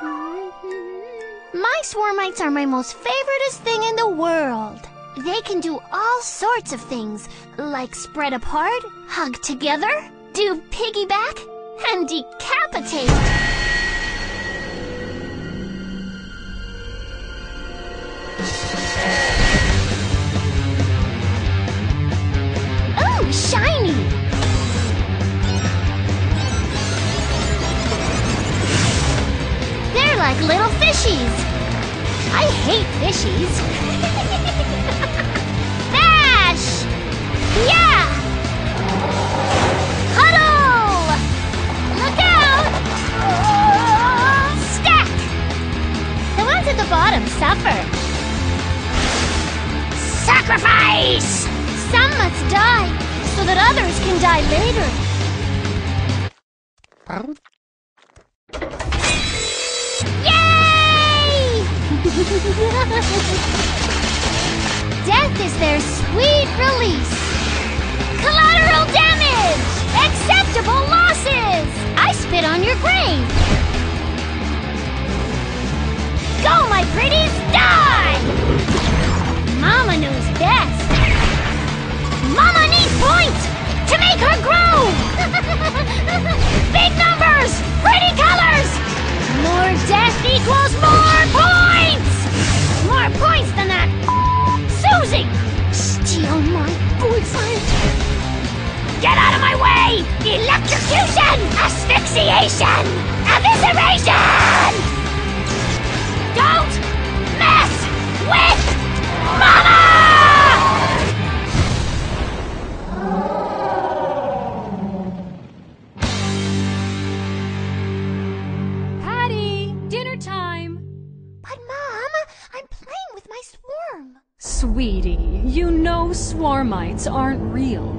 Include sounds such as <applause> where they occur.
My swarmites are my most favoriteest thing in the world. They can do all sorts of things, like spread apart, hug together, do piggyback, and decapitate. Like little fishies. I hate fishies. <laughs> Bash! Yeah! Huddle! Look out! Stack! The ones at the bottom suffer. Sacrifice! Some must die so that others can die later. <laughs> Death is their sweet release. Collateral damage! Acceptable losses! I spit on your grave! Go, my pretties, die! Mama knows best. Mama needs points to make her grow! <laughs> Big numbers! Pretty colors! More death equals more Electrocution! Asphyxiation! Evisceration! Don't mess with Mama! Patty, dinner time. But Mom, I'm playing with my swarm. Sweetie, you know swarmites aren't real.